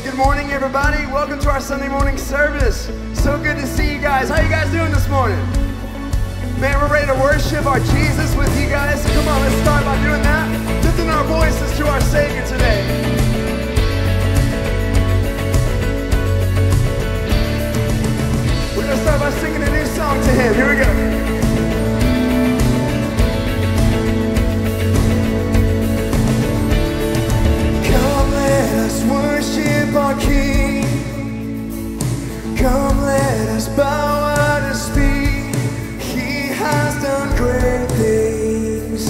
Hey, good morning, everybody. Welcome to our Sunday morning service. So good to see you guys. How you guys doing this morning? Man, we're ready to worship our Jesus with you guys. Come on, let's start by doing that. Lifting our voices to our Savior today. We're gonna start by singing a new song to Him. Here we go. Come, let us bow at His. He has done great things.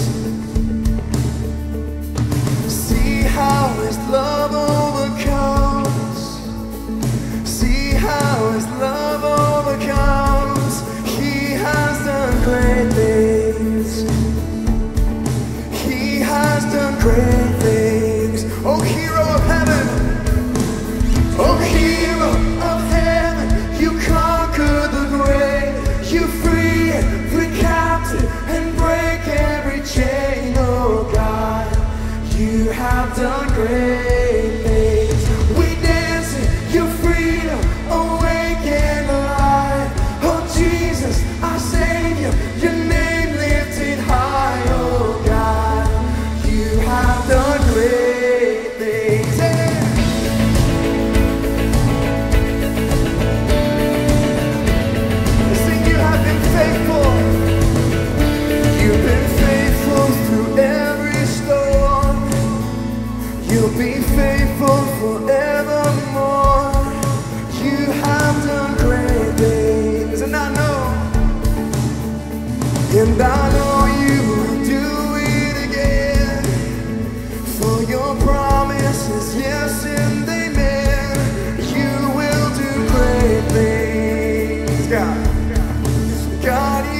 See how His love overcomes. See how His love overcomes. He has done great things. He has done great God,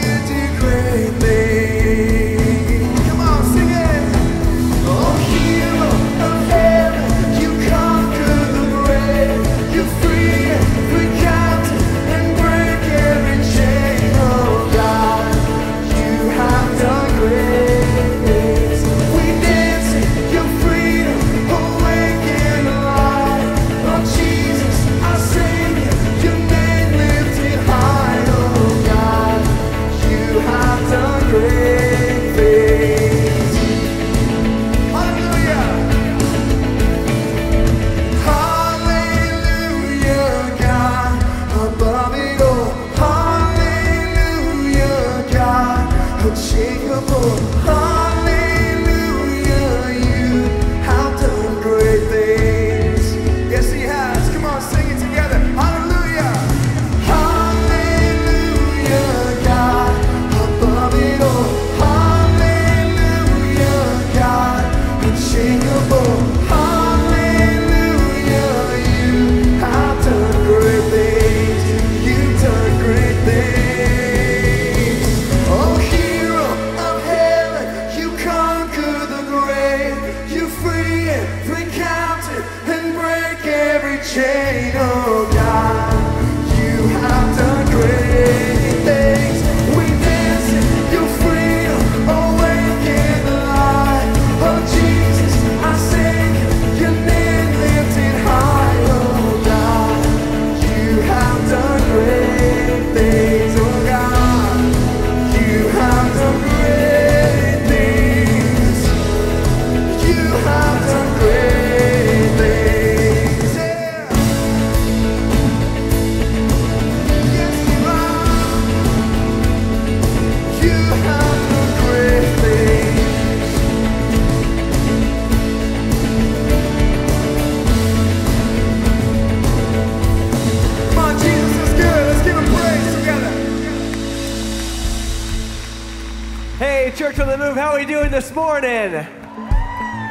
the Move, how are we doing this morning?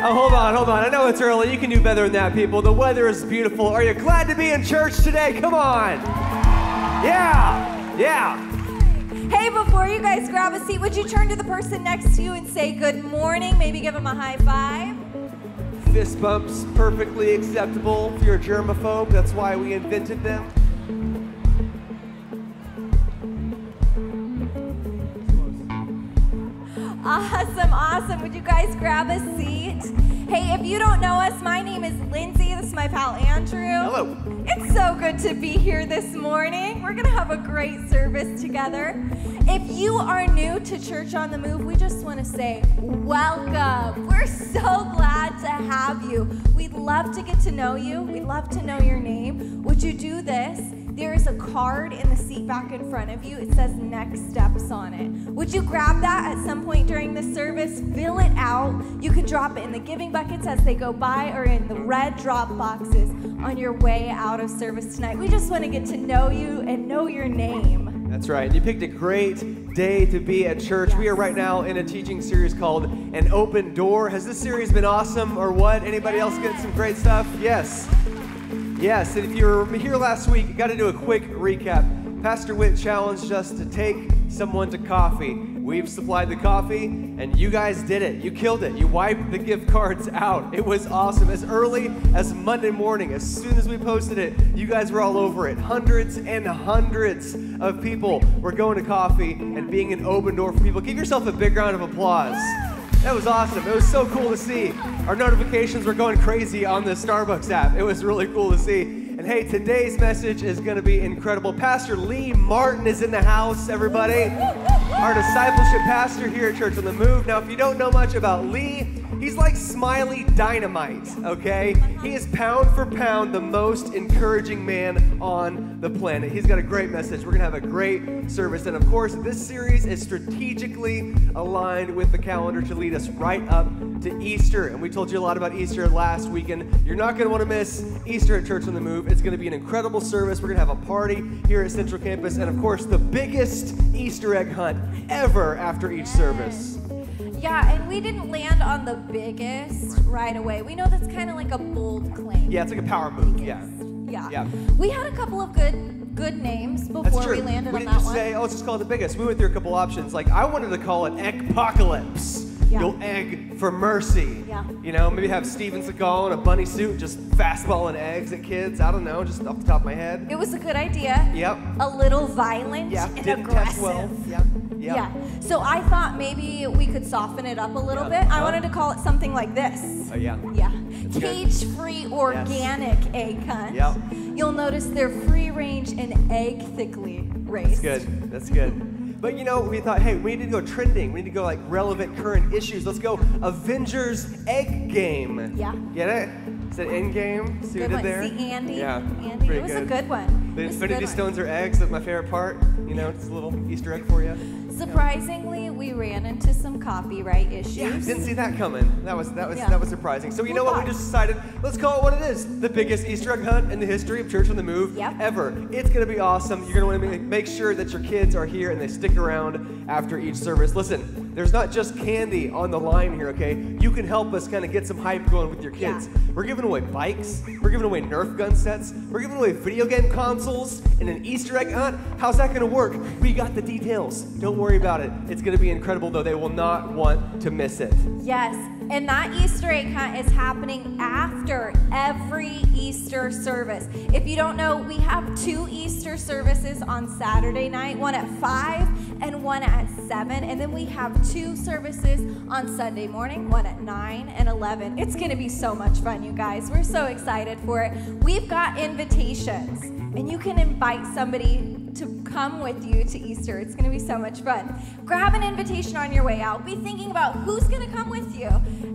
Oh, hold on, hold on. I know it's early. You can do better than that, people. The weather is beautiful. Are you glad to be in church today? Come on. Yeah, yeah. Hey, before you guys grab a seat, would you turn to the person next to you and say good morning? Maybe give them a high five. Fist bumps, perfectly acceptable if you're a germaphobe. That's why we invented them. Awesome, awesome. Would you guys grab a seat? Hey, if you don't know us, my name is Lindsay. This is my pal Andrew. Hello. It's so good to be here this morning. We're going to have a great service together. If you are new to Church on the Move, we just want to say welcome. We're so glad to have you. We'd love to get to know you. We'd love to know your name. Would you do this? There is a card in the seat back in front of you. It says next steps on it. Would you grab that at some point during the service? Fill it out. You can drop it in the giving buckets as they go by or in the red drop boxes on your way out of service tonight. We just want to get to know you and know your name. That's right. You picked a great day to be at church. We are right now in a teaching series called An Open Door. Has this series been awesome or what? Anybody else get some great stuff? Yes. Yes, and if you were here last week, got to do a quick recap. Pastor Witt challenged us to take someone to coffee. We've supplied the coffee, and you guys did it. You killed it. You wiped the gift cards out. It was awesome. As early as Monday morning, as soon as we posted it, you guys were all over it. Hundreds and hundreds of people were going to coffee and being an open door for people. Give yourself a big round of applause. That was awesome. It was so cool to see. Our notifications were going crazy on the Starbucks app. It was really cool to see. And hey, today's message is going to be incredible. Pastor Lee Martin is in the house, everybody. Our discipleship pastor here at Church on the Move. Now, if you don't know much about Lee, He's like Smiley Dynamite, okay? He is pound for pound the most encouraging man on the planet. He's got a great message. We're going to have a great service. And of course, this series is strategically aligned with the calendar to lead us right up to Easter. And we told you a lot about Easter last weekend. You're not going to want to miss Easter at Church on the Move. It's going to be an incredible service. We're going to have a party here at Central Campus. And of course, the biggest Easter egg hunt ever after each service. Yeah, and we didn't land on the biggest right away. We know that's kind of like a bold claim. Yeah, it's like a power move. Yeah. Yeah. Yeah. We had a couple of good good names before we landed we on didn't that just one. say, oh, let's just call it the biggest. We went through a couple options. Like, I wanted to call it Egg-pocalypse. Yeah. You'll egg for mercy. Yeah. You know, maybe have Steven Seagal in a bunny suit just fastballing eggs at kids. I don't know, just off the top of my head. It was a good idea. Yep. A little violent Yeah, and didn't aggressive. well. Yep. Yep. Yeah. So I thought maybe we could soften it up a little bit. I wanted to call it something like this. Oh, yeah. Yeah. Cage-free organic egg hunt. Yep. You'll notice they're free range and egg thickly raised. That's good. That's good. But you know, we thought, hey, we need to go trending. We need to go like relevant current issues. Let's go Avengers Egg Game. Yeah. Get it? Is it in game? See Good what there? See Andy? Yeah. Andy. Pretty It was good. a good one. The Infinity one. Stones are eggs. That's my favorite part. You know, it's a little Easter egg for you. Surprisingly, we ran into some copyright issues. Yeah, didn't see that coming. That was that was Yeah. that was surprising. So you know what? We just decided let's call it what it is: the biggest Easter egg hunt in the history of Church on the Move Yep. ever. It's gonna be awesome. You're gonna want to make sure that your kids are here and they stick around after each service. Listen, there's not just candy on the line here, okay? You can help us kind of get some hype going with your kids. Yeah. We're giving away bikes. We're giving away Nerf gun sets. We're giving away video game consoles and an Easter egg hunt. How's that gonna work? We got the details. Don't worry about it. It's gonna be incredible, though. They will not want to miss it. Yes, and that Easter egg hunt is happening after every Easter service. If you don't know, we have two Easter services on Saturday night, one at 5 and one at 7, and then we have two services on Sunday morning, one at 9 and 11. It's going to be so much fun, you guys. We're so excited for it. We've got invitations, and you can invite somebody to come with you to Easter. It's going to be so much fun. Grab an invitation on your way out. Be thinking about who's going to come with you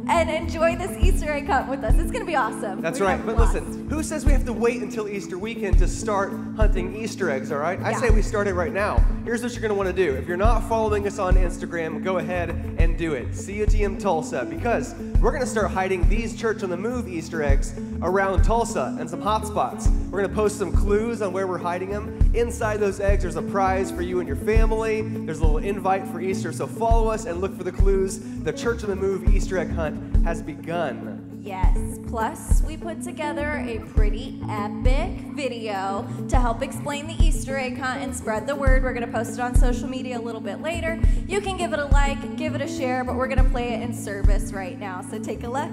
and enjoy this Easter egg hunt with us. It's going to be awesome. That's We're right. But listen, who says we have to wait until Easter weekend to start hunting Easter eggs, all right? I Yeah. say we start it right now. Here's what you're going to want to do. If you're not following us on Instagram, go ahead and do it. COTM Tulsa, because we're going to start hiding these Church on the Move Easter eggs around Tulsa and some hot spots. We're going to post some clues on where we're hiding them. Inside those eggs, there's a prize for you and your family. There's a little invite for Easter. So follow us and look for the clues. The Church on the Move Easter egg hunt has begun. Yes. Plus, we put together a pretty epic video to help explain the Easter egg hunt and spread the word. We're going to post it on social media a little bit later. You can give it a like, give it a share, but we're going to play it in service right now. So take a look.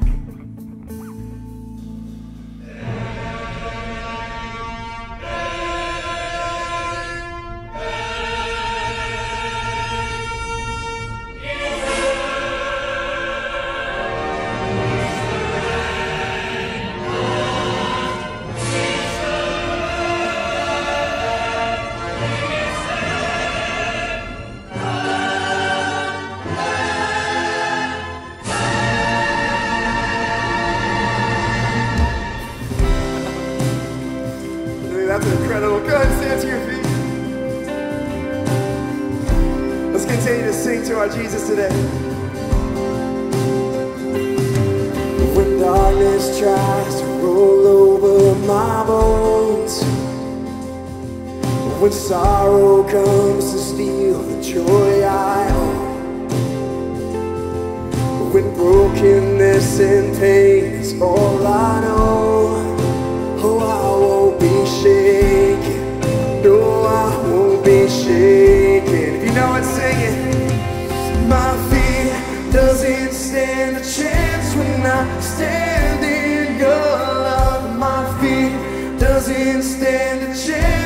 to roll over my bones. When sorrow comes to steal the joy I own. When brokenness and pain is all I know. Oh, I won't be shaken. No, I won't be shaken. If you know i'm singing, My fear doesn't stand a chance when I stand in your doesn't stand a chance.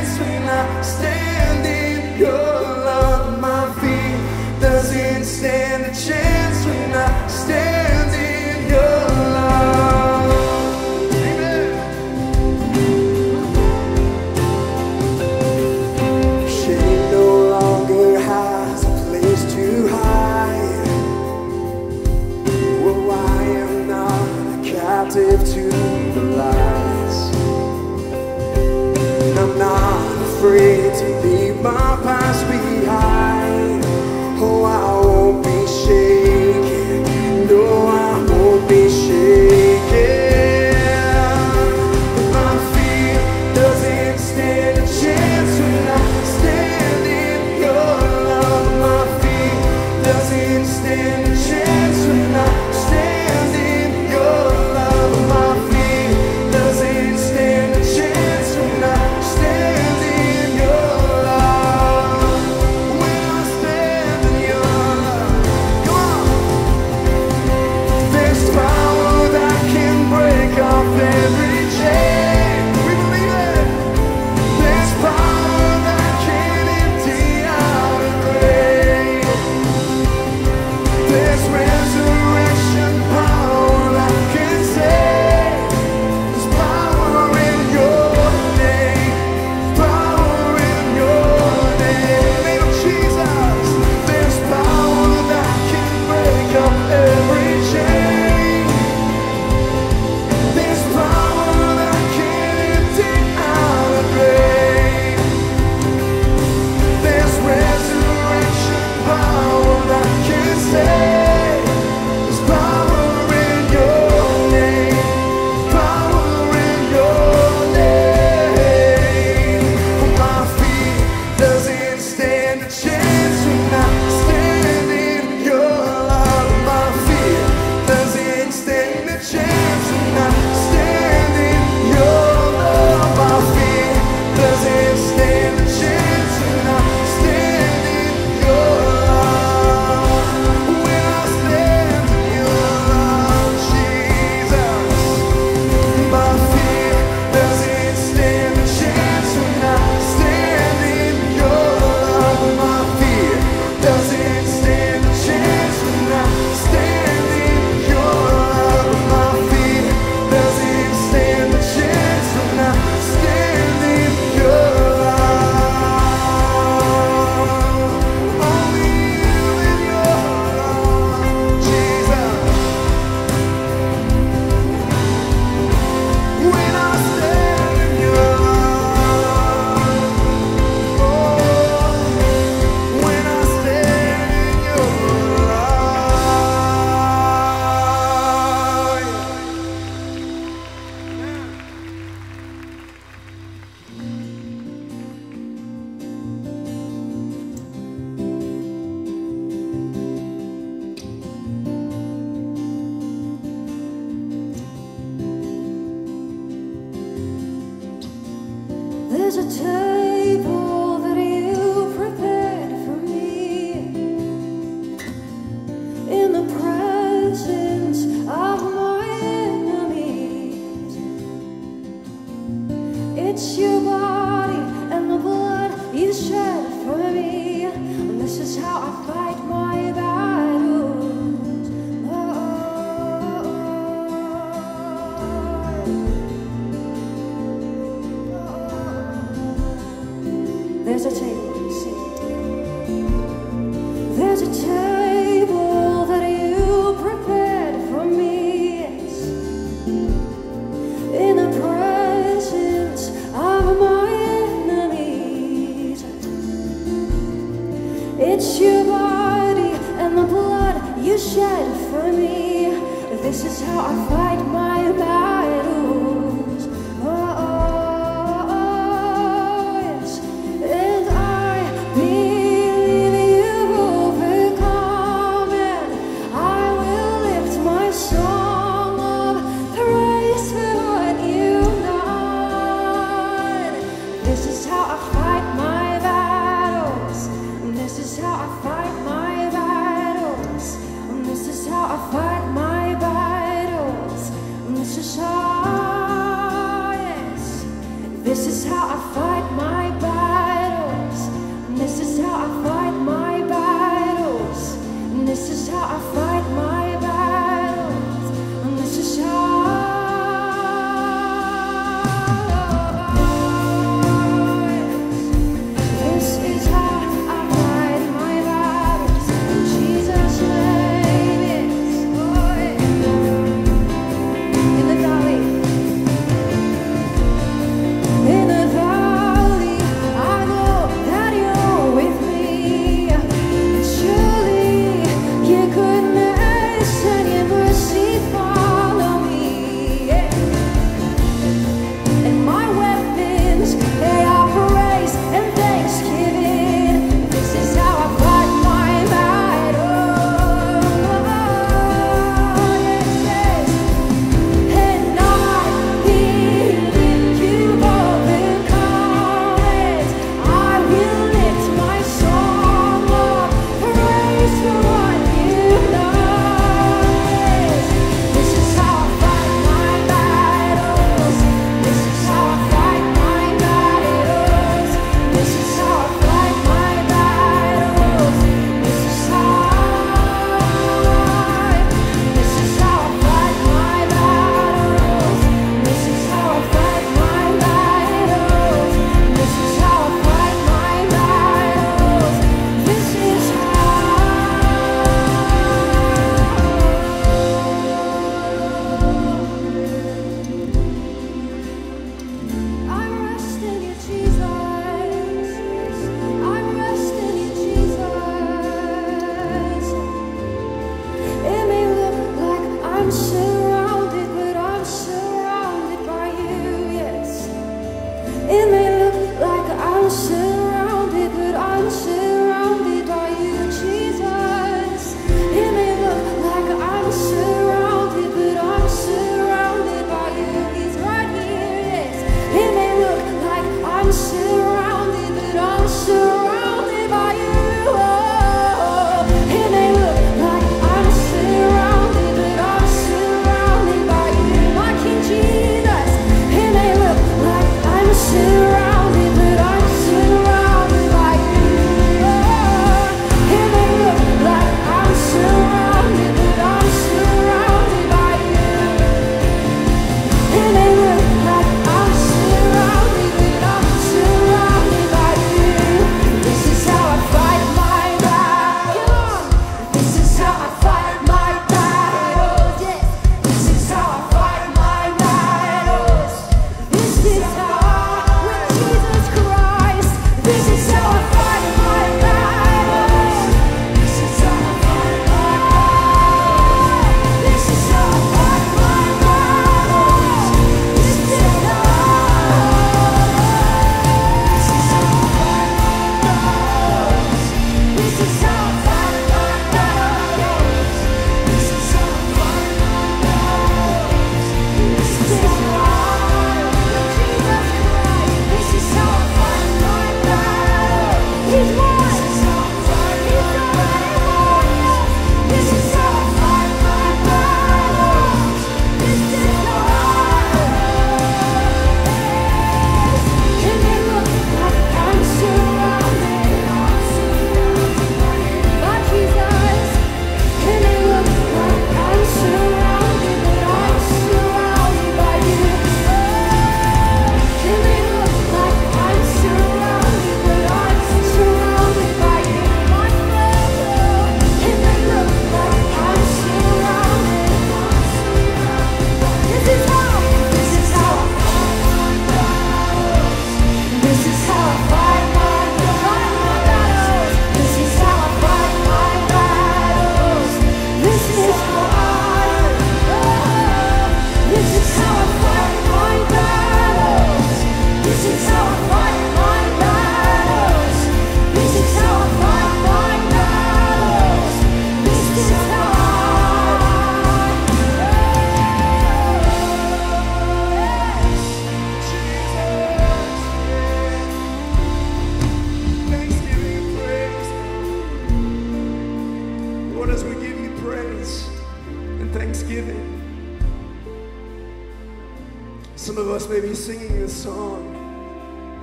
Singing this song.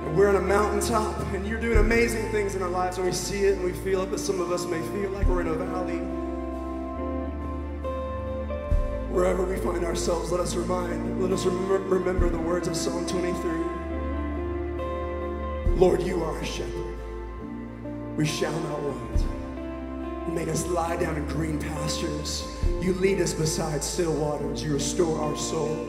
And we're on a mountaintop, and you're doing amazing things in our lives, and we see it and we feel it, but some of us may feel like we're in a valley. Wherever we find ourselves, let us remind, let us rem- remember the words of Psalm 23. Lord, you are our shepherd. We shall not want. You make us lie down in green pastures. You lead us beside still waters. You restore our soul.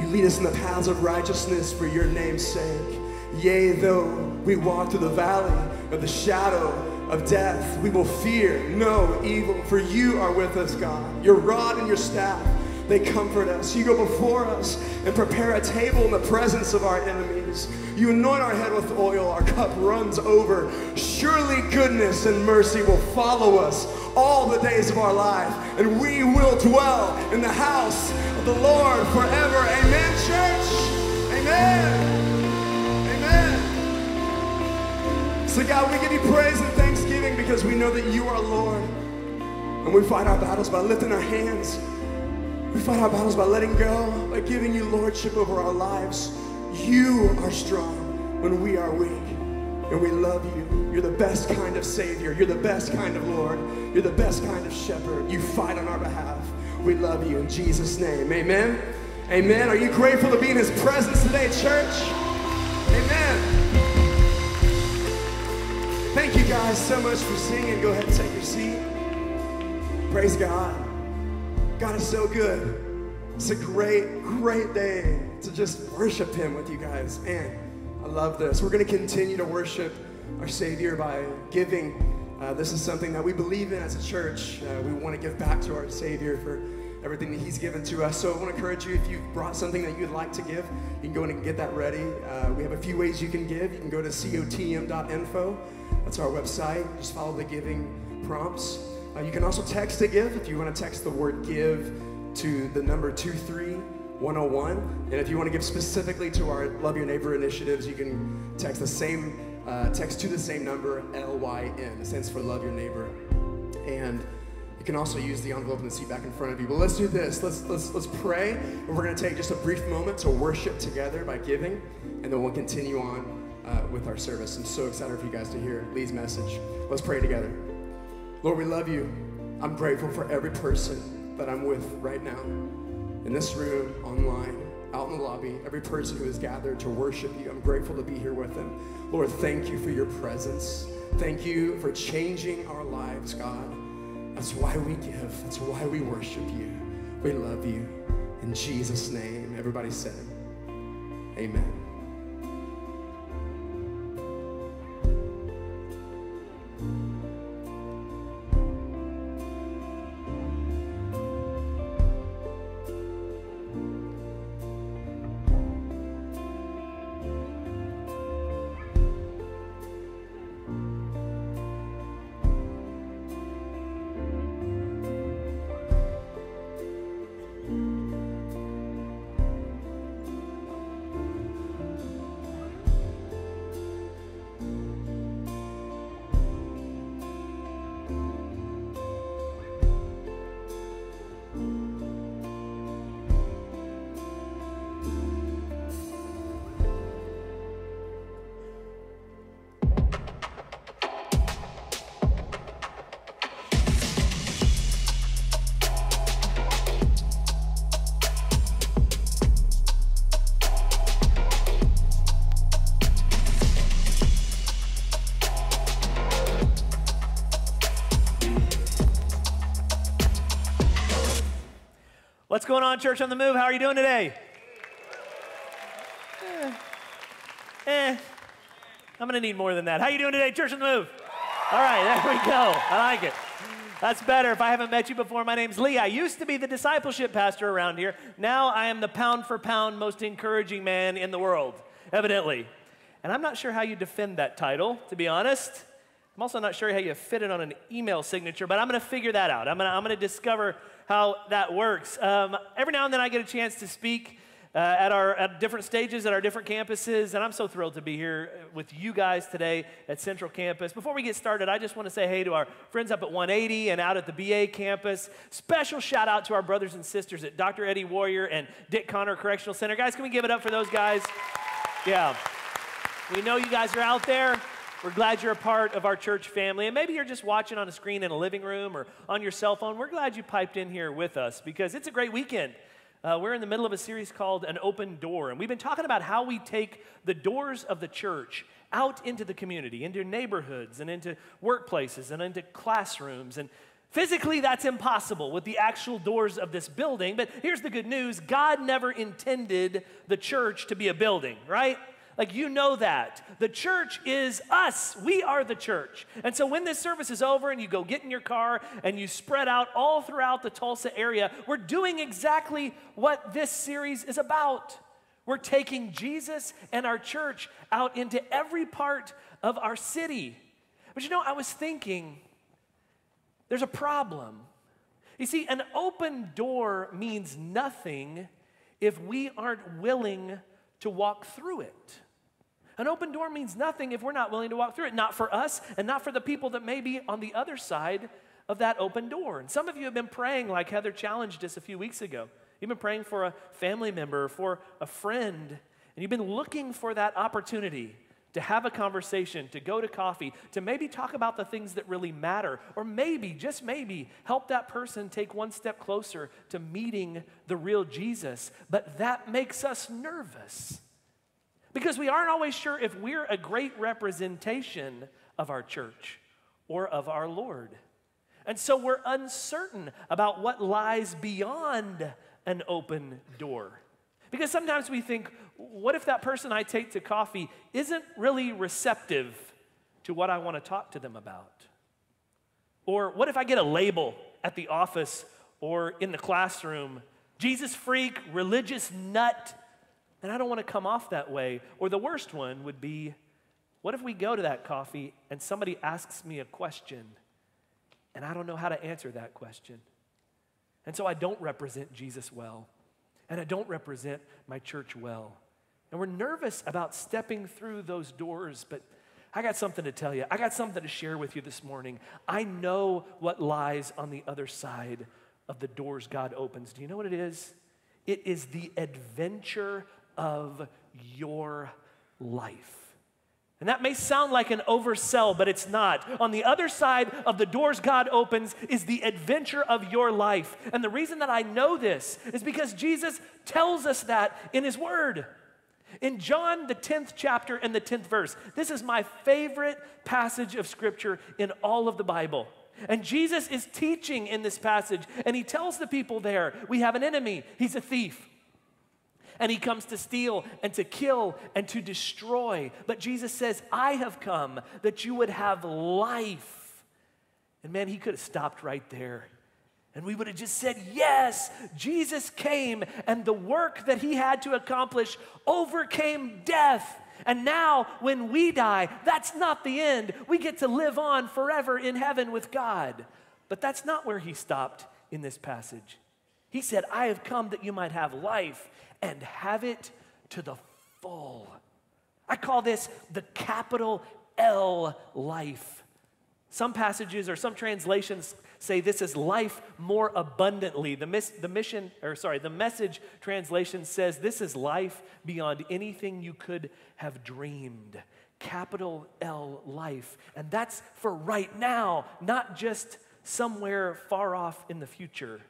You lead us in the paths of righteousness for your name's sake. Yea, though we walk through the valley of the shadow of death, we will fear no evil, for you are with us, God. Your rod and your staff, they comfort us. You go before us and prepare a table in the presence of our enemies. You anoint our head with oil, our cup runs over. Surely goodness and mercy will follow us all the days of our life, and we will dwell in the house the Lord forever. Amen, church. Amen. Amen. So, God, we give you praise and thanksgiving because we know that you are Lord. And we fight our battles by lifting our hands. We fight our battles by letting go, by giving you lordship over our lives. You are strong when we are weak. And we love you. You're the best kind of Savior. You're the best kind of Lord. You're the best kind of shepherd. You fight on our behalf. We love you in Jesus' name. Amen. Amen. Are you grateful to be in His presence today, church? Amen. Thank you guys so much for singing. Go ahead and take your seat. Praise God. God is so good. It's a great, great day to just worship Him with you guys. Man, I love this. We're going to continue to worship our Savior by giving. Uh, this is something that we believe in as a church. Uh, we want to give back to our Savior for everything that He's given to us. So I want to encourage you if you've brought something that you'd like to give, you can go in and get that ready. Uh, we have a few ways you can give. You can go to cotm.info. That's our website. Just follow the giving prompts. Uh, you can also text to give if you want to text the word give to the number 23101. And if you want to give specifically to our Love Your Neighbor initiatives, you can text the same uh, text to the same number LYN. It stands for Love Your Neighbor. And can also use the envelope in the seat back in front of you. But let's do this. Let's let's let's pray. And we're going to take just a brief moment to worship together by giving, and then we'll continue on uh, with our service. I'm so excited for you guys to hear Lee's message. Let's pray together. Lord, we love you. I'm grateful for every person that I'm with right now, in this room, online, out in the lobby, every person who is gathered to worship you. I'm grateful to be here with them. Lord, thank you for your presence. Thank you for changing our lives, God. That's why we give, that's why we worship you. We love you. In Jesus' name, everybody said, Amen. What's going on, Church on the Move? How are you doing today? Eh, eh. I'm gonna need more than that. How are you doing today, Church on the Move? All right, there we go. I like it. That's better. If I haven't met you before, my name's Lee. I used to be the discipleship pastor around here. Now I am the pound for pound most encouraging man in the world, evidently. And I'm not sure how you defend that title, to be honest. I'm also not sure how you fit it on an email signature, but I'm going to figure that out. I'm going to I'm going to discover how that works. Um, every now and then I get a chance to speak uh, at our at different stages at our different campuses, and I'm so thrilled to be here uh, with you guys today at Central Campus. Before we get started, I just want to say hey to our friends up at 180 and out at the BA campus. Special shout out to our brothers and sisters at Dr. Eddie Warrior and Dick Conner Correctional Center. Guys, can we give it up for those guys? Yeah. We know you guys are out there. We're glad you're a part of our church family. And maybe you're just watching on a screen in a living room or on your cell phone. We're glad you piped in here with us because it's a great weekend. Uh, we're in the middle of a series called An Open Door, and we've been talking about how we take the doors of the church out into the community, into neighborhoods, and into workplaces, and into classrooms. And physically, that's impossible with the actual doors of this building. But here's the good news God never intended the church to be a building, right? Like, you know that. The church is us. We are the church. And so, when this service is over and you go get in your car and you spread out all throughout the Tulsa area, we're doing exactly what this series is about. We're taking Jesus and our church out into every part of our city. But you know, I was thinking there's a problem. You see, an open door means nothing if we aren't willing to walk through it. An open door means nothing if we're not willing to walk through it, not for us and not for the people that may be on the other side of that open door. And some of you have been praying, like Heather challenged us a few weeks ago. You've been praying for a family member, for a friend, and you've been looking for that opportunity to have a conversation, to go to coffee, to maybe talk about the things that really matter, or maybe, just maybe, help that person take one step closer to meeting the real Jesus. But that makes us nervous because we aren't always sure if we're a great representation of our church or of our Lord. And so we're uncertain about what lies beyond an open door. Because sometimes we think, what if that person I take to coffee isn't really receptive to what I want to talk to them about? Or what if I get a label at the office or in the classroom Jesus freak, religious nut, and I don't want to come off that way. Or the worst one would be what if we go to that coffee and somebody asks me a question and I don't know how to answer that question? And so I don't represent Jesus well, and I don't represent my church well. And we're nervous about stepping through those doors, but I got something to tell you. I got something to share with you this morning. I know what lies on the other side of the doors God opens. Do you know what it is? It is the adventure of your life. And that may sound like an oversell, but it's not. On the other side of the doors God opens is the adventure of your life. And the reason that I know this is because Jesus tells us that in His Word. In John, the 10th chapter and the 10th verse, this is my favorite passage of Scripture in all of the Bible. And Jesus is teaching in this passage, and He tells the people there, We have an enemy, He's a thief and he comes to steal and to kill and to destroy. But Jesus says, I have come that you would have life. And man, he could have stopped right there. And we would have just said, Yes, Jesus came, and the work that he had to accomplish overcame death. And now, when we die, that's not the end. We get to live on forever in heaven with God. But that's not where he stopped in this passage. He said, I have come that you might have life and have it to the full. I call this the capital L life. Some passages or some translations say this is life more abundantly. The, mis- the mission, or sorry, the message translation says this is life beyond anything you could have dreamed. Capital L life. And that's for right now, not just somewhere far off in the future.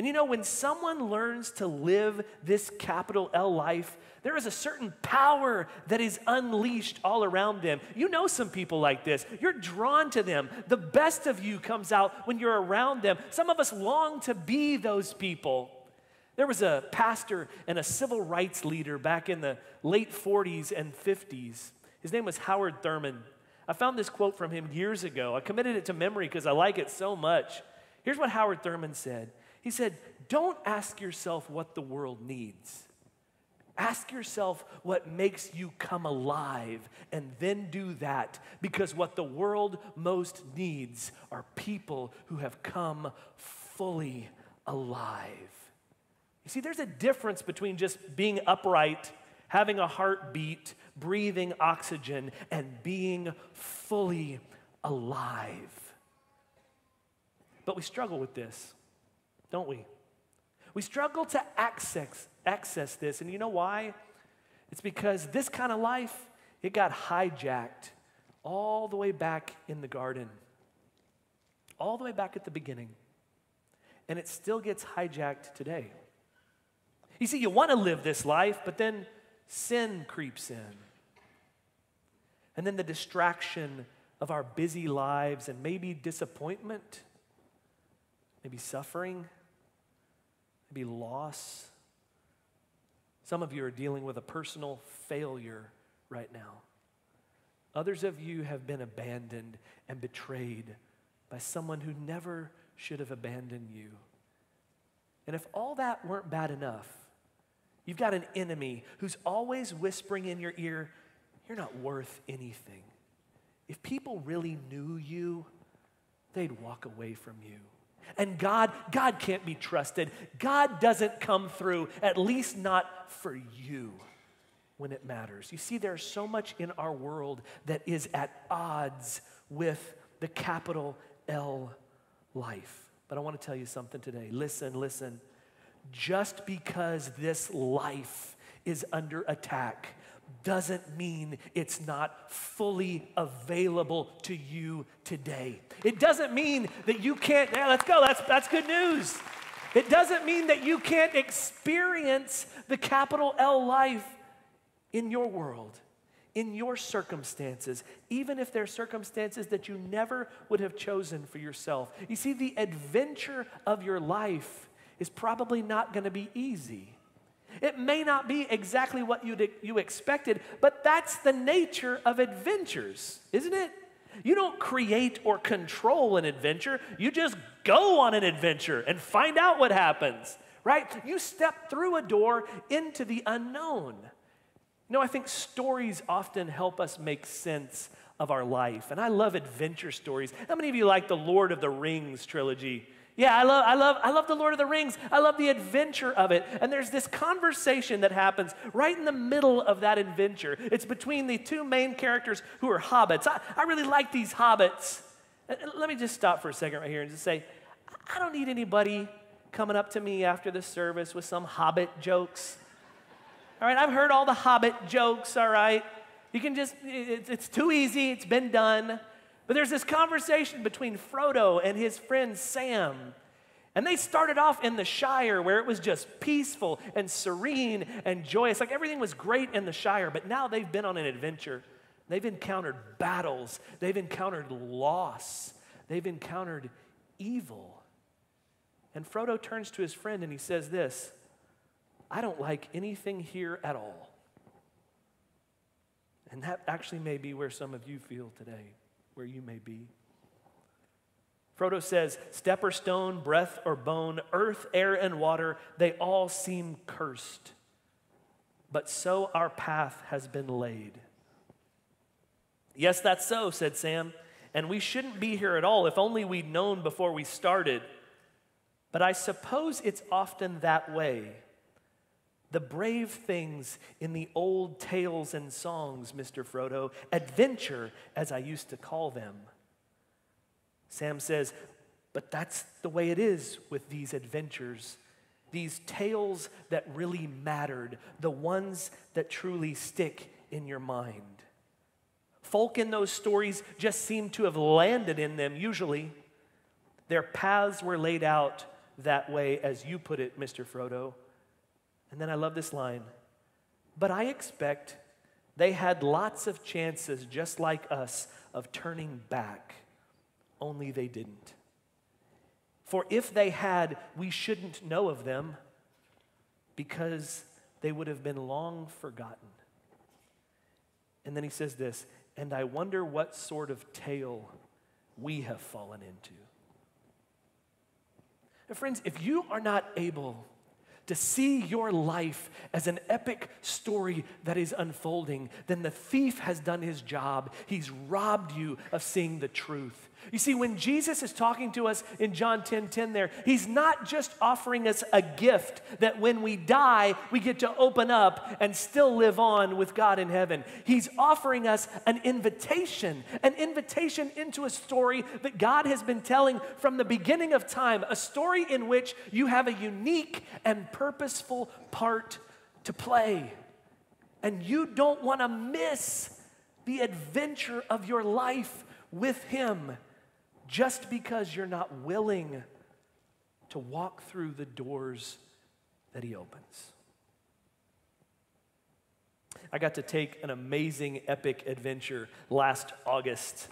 And you know, when someone learns to live this capital L life, there is a certain power that is unleashed all around them. You know some people like this. You're drawn to them. The best of you comes out when you're around them. Some of us long to be those people. There was a pastor and a civil rights leader back in the late 40s and 50s. His name was Howard Thurman. I found this quote from him years ago. I committed it to memory because I like it so much. Here's what Howard Thurman said he said, Don't ask yourself what the world needs. Ask yourself what makes you come alive and then do that because what the world most needs are people who have come fully alive. You see, there's a difference between just being upright, having a heartbeat, breathing oxygen, and being fully alive. But we struggle with this, don't we? We struggle to access, access this. And you know why? It's because this kind of life, it got hijacked all the way back in the garden, all the way back at the beginning. And it still gets hijacked today. You see, you want to live this life, but then sin creeps in. And then the distraction of our busy lives and maybe disappointment, maybe suffering, maybe loss. Some of you are dealing with a personal failure right now. Others of you have been abandoned and betrayed by someone who never should have abandoned you. And if all that weren't bad enough, you've got an enemy who's always whispering in your ear, You're not worth anything. If people really knew you, they'd walk away from you. And God, God can't be trusted. God doesn't come through, at least not for you when it matters. You see, there's so much in our world that is at odds with the capital L life. But I want to tell you something today. Listen, listen. Just because this life is under attack doesn't mean it's not fully available to you today. It doesn't mean that you can't, yeah, let's go, that's, that's good news. It doesn't mean that you can't experience the capital L life in your world, in your circumstances, even if they're circumstances that you never would have chosen for yourself. You see, the adventure of your life is probably not going to be easy. It may not be exactly what you you expected, but that's the nature of adventures, isn't it? You don't create or control an adventure, you just go on an adventure and find out what happens, right? You step through a door into the unknown. You know, I think stories often help us make sense of our life, and I love adventure stories. How many of you like the Lord of the Rings trilogy? Yeah, I love, I love, I love the Lord of the Rings. I love the adventure of it. And there's this conversation that happens right in the middle of that adventure. It's between the two main characters who are hobbits. I, I really like these hobbits. Uh, uh, let me just stop for a second right here and just say, I don't need anybody coming up to me after the service with some hobbit jokes. All right, I've heard all the hobbit jokes, all right? You can just, it's too easy, it's been done. But there's this conversation between Frodo and his friend Sam. And they started off in the Shire where it was just peaceful and serene and joyous. Like everything was great in the Shire, but now they've been on an adventure. They've encountered battles, they've encountered loss, they've encountered evil. And Frodo turns to his friend and he says this I don't like anything here at all. And that actually may be where some of you feel today where you may be. Frodo says, Step or stone, breath or bone, earth, air, and water, they all seem cursed. But so our path has been laid. Yes, that's so, said Sam. And we shouldn't be here at all if only we'd known before we started. But I suppose it's often that way. The brave things in the old tales and songs, Mr. Frodo, adventure, as I used to call them. Sam says, but that's the way it is with these adventures. These tales that really mattered, the ones that truly stick in your mind. Folk in those stories just seem to have landed in them, usually. Their paths were laid out that way, as you put it, Mr. Frodo. And then I love this line. But I expect they had lots of chances, just like us, of turning back, only they didn't. For if they had, we shouldn't know of them because they would have been long forgotten. And then he says this, and I wonder what sort of tale we have fallen into. Friends, if you are not able to see your life as an epic story that is unfolding, then the thief has done his job. He's robbed you of seeing the truth. You see, when Jesus is talking to us in John 10 10 there, he's not just offering us a gift that when we die, we get to open up and still live on with God in heaven. He's offering us an invitation, an invitation into a story that God has been telling from the beginning of time, a story in which you have a unique and purposeful part to play. And you don't want to miss the adventure of your life with Him just because you're not willing to walk through the doors that He opens. I got to take an amazing, epic adventure last August.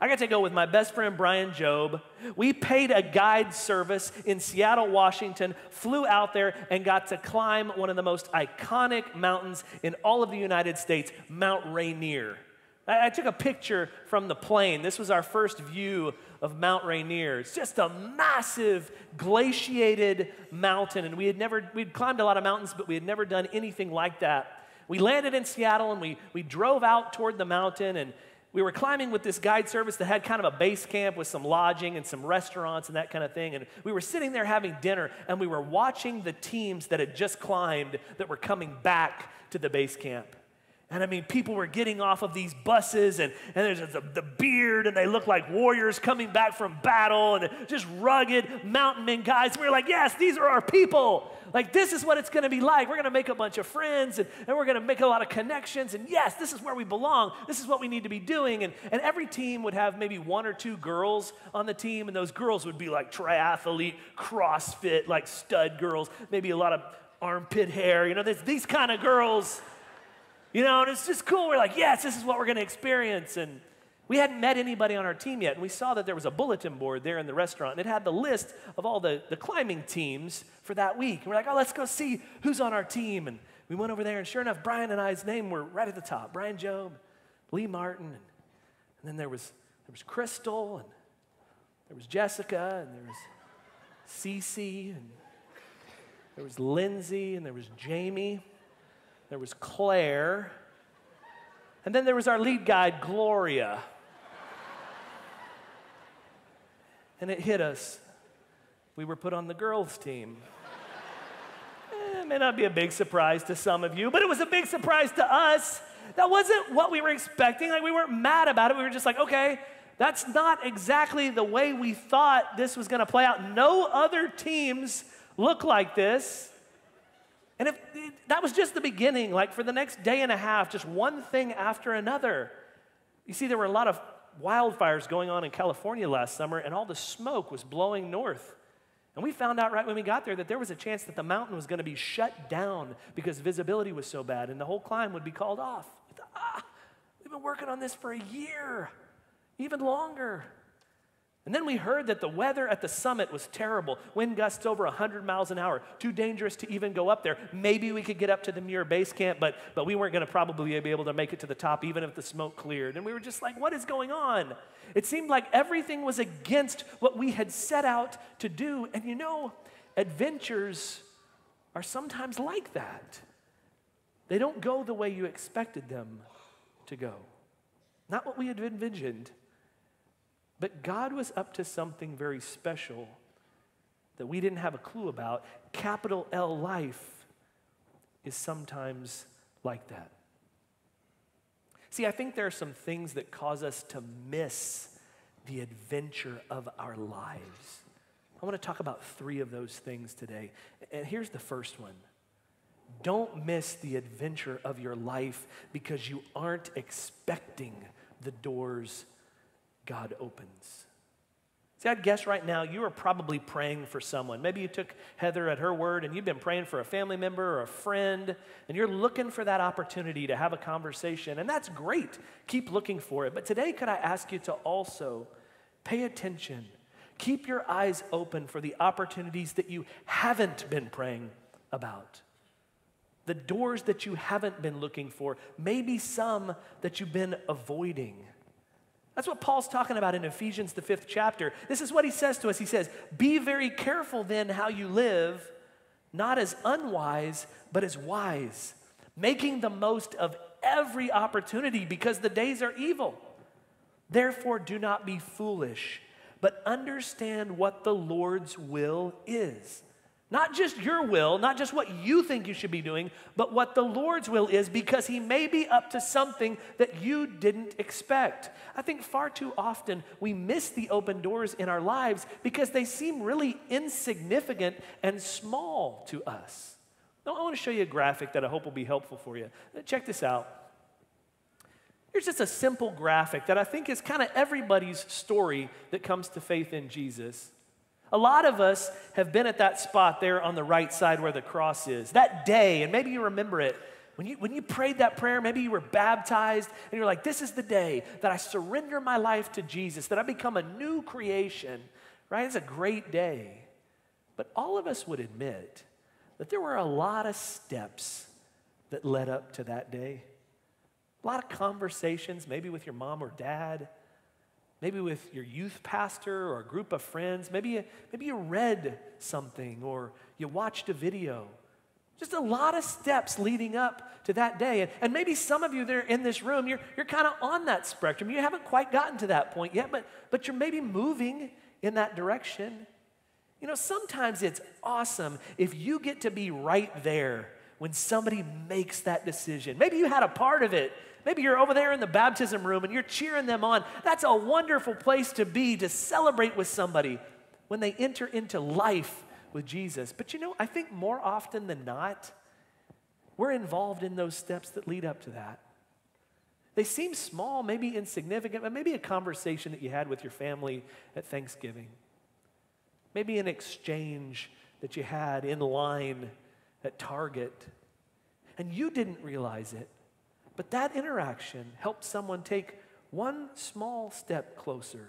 I got to go with my best friend Brian Job. We paid a guide service in Seattle, Washington, flew out there, and got to climb one of the most iconic mountains in all of the United States, Mount Rainier. I, I took a picture from the plane. This was our first view of Mount Rainier. It's just a massive glaciated mountain, and we had never, we'd climbed a lot of mountains, but we had never done anything like that. We landed in Seattle and we, we drove out toward the mountain, and we were climbing with this guide service that had kind of a base camp with some lodging and some restaurants and that kind of thing. And we were sitting there having dinner, and we were watching the teams that had just climbed that were coming back to the base camp. And I mean, people were getting off of these buses, and, and there's the, the beard, and they look like warriors coming back from battle, and just rugged mountain men guys. We were like, yes, these are our people. Like, this is what it's gonna be like. We're gonna make a bunch of friends, and, and we're gonna make a lot of connections, and yes, this is where we belong. This is what we need to be doing. And, and every team would have maybe one or two girls on the team, and those girls would be like triathlete, CrossFit, like stud girls, maybe a lot of armpit hair. You know, these kind of girls. You know, and it's just cool. We're like, yes, this is what we're going to experience. And we hadn't met anybody on our team yet. And we saw that there was a bulletin board there in the restaurant. And it had the list of all the, the climbing teams for that week. And we're like, oh, let's go see who's on our team. And we went over there. And sure enough, Brian and I's name were right at the top Brian Job, Lee Martin. And, and then there was, there was Crystal. And there was Jessica. And there was Cece. And there was Lindsay. And there was Jamie there was Claire, and then there was our lead guide, Gloria. and it hit us. We were put on the girls' team. Eh, it may not be a big surprise to some of you, but it was a big surprise to us. That wasn't what we were expecting. Like, we weren't mad about it. We were just like, okay, that's not exactly the way we thought this was going to play out. No other teams look like this. And if, that was just the beginning, like for the next day and a half, just one thing after another. You see, there were a lot of wildfires going on in California last summer, and all the smoke was blowing north. And we found out right when we got there that there was a chance that the mountain was going to be shut down because visibility was so bad and the whole climb would be called off. We thought, ah, we've been working on this for a year, even longer. And then we heard that the weather at the summit was terrible. Wind gusts over 100 miles an hour, too dangerous to even go up there. Maybe we could get up to the Muir base camp, but, but we weren't going to probably be able to make it to the top even if the smoke cleared. And we were just like, what is going on? It seemed like everything was against what we had set out to do. And you know, adventures are sometimes like that. They don't go the way you expected them to go, not what we had envisioned. But God was up to something very special that we didn't have a clue about. Capital L life is sometimes like that. See, I think there are some things that cause us to miss the adventure of our lives. I want to talk about three of those things today. And here's the first one don't miss the adventure of your life because you aren't expecting the doors God opens. See, I'd guess right now you are probably praying for someone. Maybe you took Heather at her word and you've been praying for a family member or a friend, and you're looking for that opportunity to have a conversation. And that's great. Keep looking for it. But today, could I ask you to also pay attention? Keep your eyes open for the opportunities that you haven't been praying about. The doors that you haven't been looking for, maybe some that you've been avoiding. That's what Paul's talking about in Ephesians, the fifth chapter. This is what he says to us. He says, Be very careful then how you live, not as unwise, but as wise, making the most of every opportunity because the days are evil. Therefore, do not be foolish, but understand what the Lord's will is. Not just your will, not just what you think you should be doing, but what the Lord's will is because He may be up to something that you didn't expect. I think far too often we miss the open doors in our lives because they seem really insignificant and small to us. Now, I want to show you a graphic that I hope will be helpful for you. Check this out. Here's just a simple graphic that I think is kind of everybody's story that comes to faith in Jesus. A lot of us have been at that spot there on the right side where the cross is. That day, and maybe you remember it, when you, when you prayed that prayer, maybe you were baptized and you're like, this is the day that I surrender my life to Jesus, that I become a new creation, right? It's a great day. But all of us would admit that there were a lot of steps that led up to that day. A lot of conversations, maybe with your mom or dad maybe with your youth pastor or a group of friends. Maybe you, maybe you read something or you watched a video. Just a lot of steps leading up to that day. And, and maybe some of you there in this room, you're, you're kind of on that spectrum. You haven't quite gotten to that point yet, but, but you're maybe moving in that direction. You know, sometimes it's awesome if you get to be right there when somebody makes that decision. Maybe you had a part of it Maybe you're over there in the baptism room and you're cheering them on. That's a wonderful place to be to celebrate with somebody when they enter into life with Jesus. But you know, I think more often than not, we're involved in those steps that lead up to that. They seem small, maybe insignificant, but maybe a conversation that you had with your family at Thanksgiving. Maybe an exchange that you had in line at Target. And you didn't realize it. But that interaction helped someone take one small step closer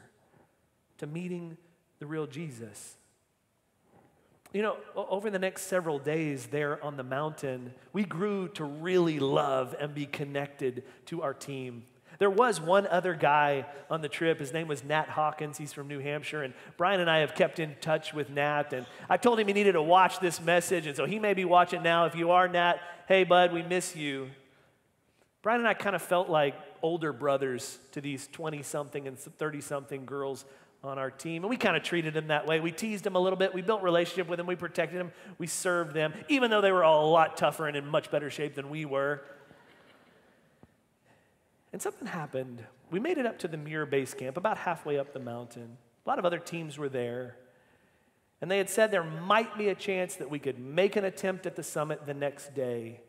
to meeting the real Jesus. You know, over the next several days there on the mountain, we grew to really love and be connected to our team. There was one other guy on the trip. His name was Nat Hawkins. He's from New Hampshire. And Brian and I have kept in touch with Nat. And I told him he needed to watch this message. And so he may be watching now. If you are, Nat, hey, bud, we miss you. Brian and I kind of felt like older brothers to these 20 something and 30 something girls on our team. And we kind of treated them that way. We teased them a little bit. We built relationship with them. We protected them. We served them, even though they were all a lot tougher and in much better shape than we were. And something happened. We made it up to the Muir Base Camp, about halfway up the mountain. A lot of other teams were there. And they had said there might be a chance that we could make an attempt at the summit the next day.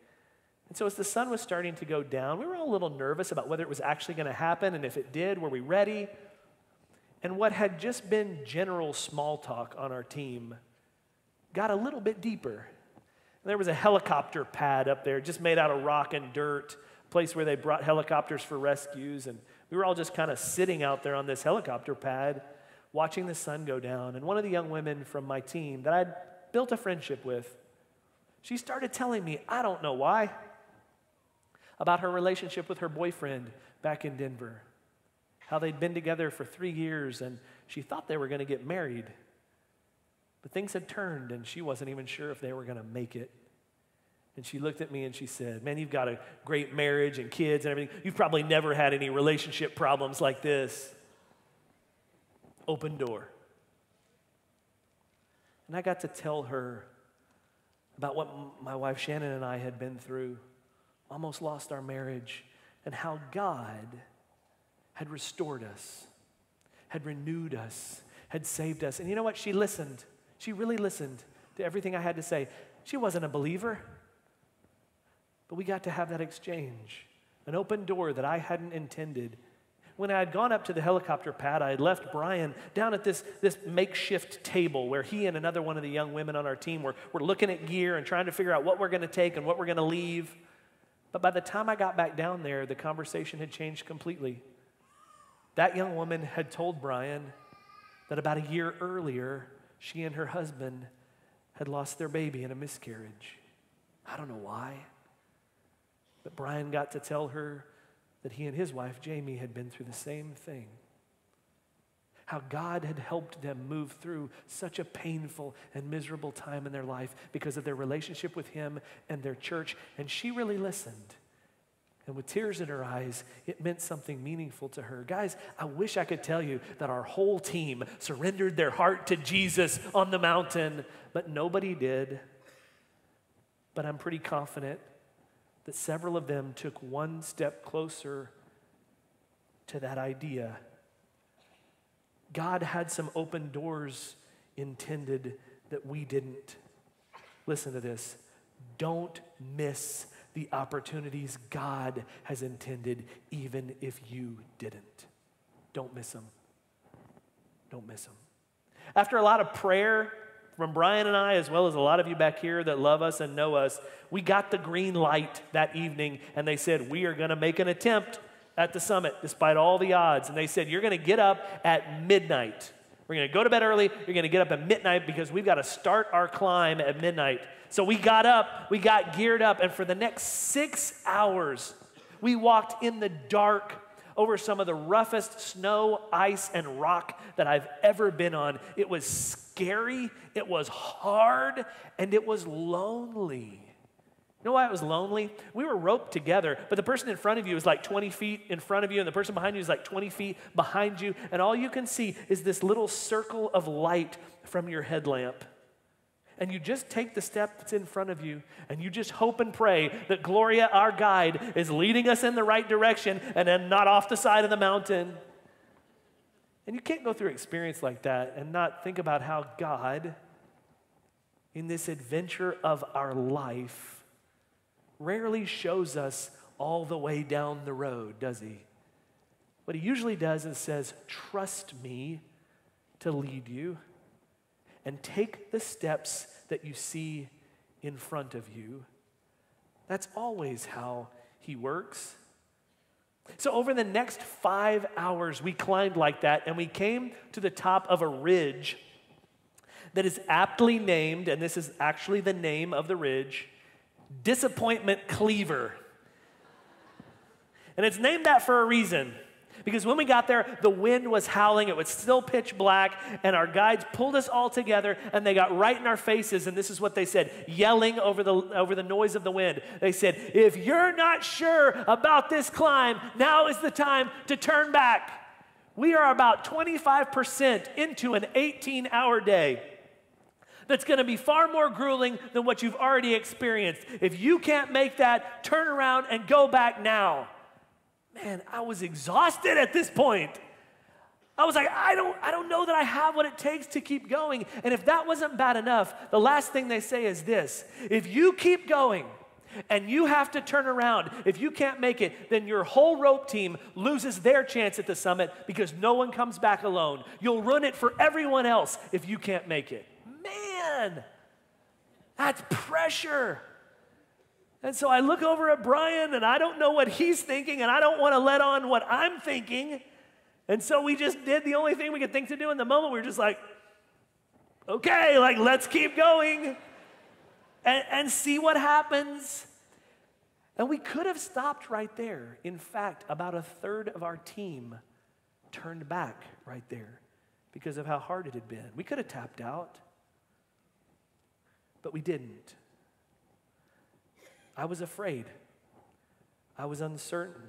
And so, as the sun was starting to go down, we were all a little nervous about whether it was actually going to happen, and if it did, were we ready? And what had just been general small talk on our team got a little bit deeper. There was a helicopter pad up there, just made out of rock and dirt, place where they brought helicopters for rescues. And we were all just kind of sitting out there on this helicopter pad, watching the sun go down. And one of the young women from my team that I'd built a friendship with, she started telling me, I don't know why about her relationship with her boyfriend back in Denver. How they'd been together for three years and she thought they were going to get married. But things had turned and she wasn't even sure if they were going to make it. And she looked at me and she said, Man, you've got a great marriage and kids and everything. You've probably never had any relationship problems like this. Open door. And I got to tell her about what my wife Shannon and I had been through almost lost our marriage, and how God had restored us, had renewed us, had saved us. And you know what? She listened. She really listened to everything I had to say. She wasn't a believer, but we got to have that exchange, an open door that I hadn't intended. When I had gone up to the helicopter pad, I had left Brian down at this, this makeshift table where he and another one of the young women on our team were, were looking at gear and trying to figure out what we're going to take and what we're going to leave. But by the time I got back down there, the conversation had changed completely. That young woman had told Brian that about a year earlier, she and her husband had lost their baby in a miscarriage. I don't know why. But Brian got to tell her that he and his wife, Jamie, had been through the same thing how God had helped them move through such a painful and miserable time in their life because of their relationship with Him and their church. And she really listened. And with tears in her eyes, it meant something meaningful to her. Guys, I wish I could tell you that our whole team surrendered their heart to Jesus on the mountain, but nobody did. But I'm pretty confident that several of them took one step closer to that idea. God had some open doors intended that we didn't. Listen to this. Don't miss the opportunities God has intended, even if you didn't. Don't miss them. Don't miss them. After a lot of prayer from Brian and I, as well as a lot of you back here that love us and know us, we got the green light that evening, and they said, We are going to make an attempt at the summit despite all the odds. And they said, You're going to get up at midnight. We're going to go to bed early. You're going to get up at midnight because we've got to start our climb at midnight. So we got up, we got geared up, and for the next six hours, we walked in the dark over some of the roughest snow, ice, and rock that I've ever been on. It was scary, it was hard, and it was lonely. You know why it was lonely? We were roped together, but the person in front of you is like 20 feet in front of you, and the person behind you is like 20 feet behind you, and all you can see is this little circle of light from your headlamp and you just take the step that's in front of you and you just hope and pray that Gloria, our guide, is leading us in the right direction and then not off the side of the mountain. And you can't go through experience like that and not think about how God, in this adventure of our life, rarely shows us all the way down the road, does he? What he usually does is says, Trust me to lead you and take the steps that you see in front of you. That's always how he works. So, over the next five hours, we climbed like that and we came to the top of a ridge that is aptly named, and this is actually the name of the ridge Disappointment Cleaver. And it's named that for a reason. Because when we got there, the wind was howling, it was still pitch black, and our guides pulled us all together and they got right in our faces. And this is what they said, yelling over the, over the noise of the wind. They said, If you're not sure about this climb, now is the time to turn back. We are about 25% into an 18 hour day that's going to be far more grueling than what you've already experienced. If you can't make that, turn around and go back now man, I was exhausted at this point. I was like, I don't, I don't know that I have what it takes to keep going. And if that wasn't bad enough, the last thing they say is this if you keep going, and you have to turn around. If you can't make it, then your whole rope team loses their chance at the summit because no one comes back alone. You'll ruin it for everyone else if you can't make it. Man, that's pressure. And so I look over at Brian and I don't know what he's thinking and I don't want to let on what I'm thinking. And so we just did the only thing we could think to do in the moment. We were just like, okay, like let's keep going and, and see what happens. And we could have stopped right there. In fact, about a third of our team turned back right there because of how hard it had been. We could have tapped out, but we didn't. I was afraid. I was uncertain.